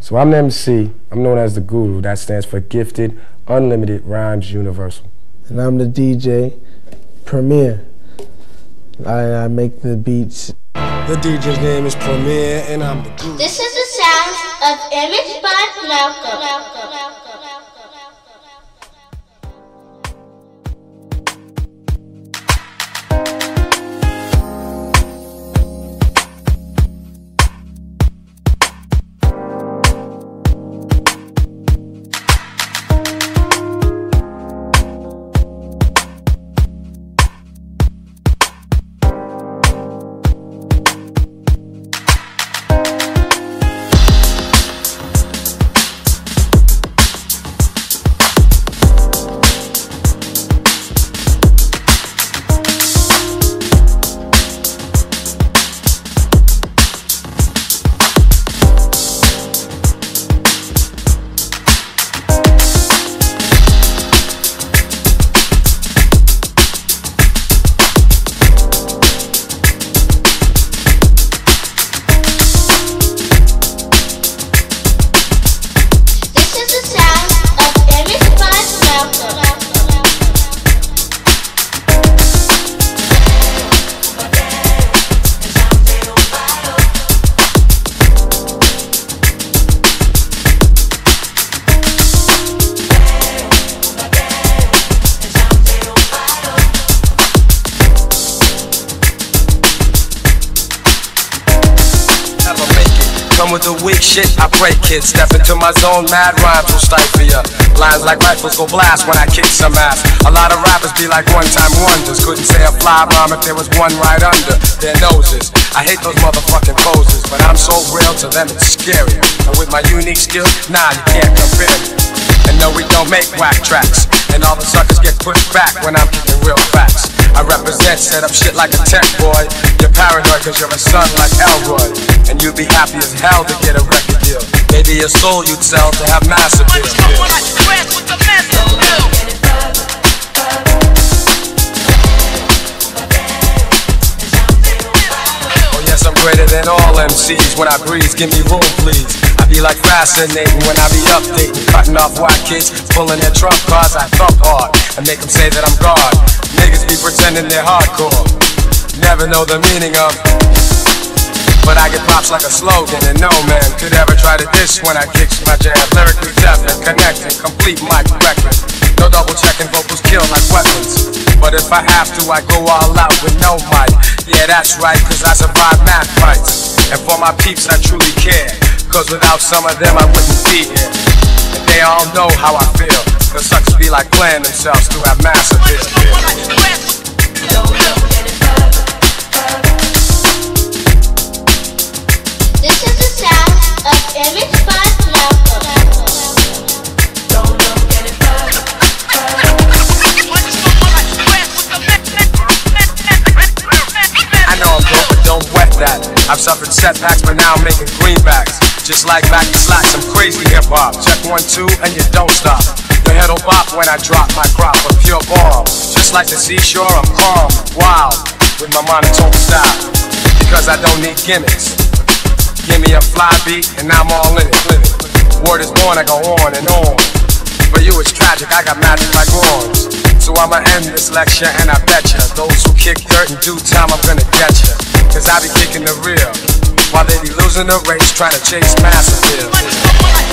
So I'm the MC. I'm known as the Guru. That stands for Gifted, Unlimited Rhymes Universal. And I'm the DJ, Premier. I, I make the beats. The DJ's name is Premier, and I'm the Guru. This is the sound of Image by Malcolm. This Come with the weak shit, I break it. Step into my zone, mad rhymes will stifle ya. Lines like rifles go blast when I kick some ass. A lot of rappers be like one-time wonders. Couldn't say a fly rhyme if there was one right under their noses. I hate those motherfucking poses, but I'm so real to them it's scary. And with my unique skill, nah, you can't compare me. And no, we don't make whack tracks. And all the suckers get pushed back when I'm kicking real facts. I represent, set up shit like a tech boy. You're paranoid cause you're a son like Elroy. And you'd be happy as hell to get a record deal. Maybe your soul you'd sell to have mass appeal. Oh yes, I'm greater than all MCs. When I breathe, give me room, please. I be like fascinating when I be updating, cutting off white kids, pulling their trump cards. I thump hard and make them say that I'm God. Be pretending they're hardcore, never know the meaning of. But I get props like a slogan, and no man could ever try to diss when I kicks my jam. Lyrically deft and connected, complete mic record. No double checking, vocals kill like weapons. But if I have to, I go all out with no mic. Yeah, that's right, cause I survive math fights. And for my peeps, I truly care. Cause without some of them, I wouldn't be here. And they all know how I feel. The suckers be like playing themselves to have mass appeal. This is the sound of Image by Malcolm. I know I'm broke, but don't wet that. I've suffered setbacks, but now I'm making greenbacks. Just like back to slack, some crazy hip hop. Check one, two, and you don't stop. Your head'll bop when I drop my crop of pure bomb. Just like the seashore, I'm calm, wild, with my monotone style. Because I don't need gimmicks. Give me a fly beat, and I'm all in it. it. Word is born, I go on and on. For you it's tragic, I got magic like horns. So I'ma end this lecture and I bet Those who kick dirt in due time I'm gonna get ya Cause I be kicking the real While they be losing the race trying to chase mass appeal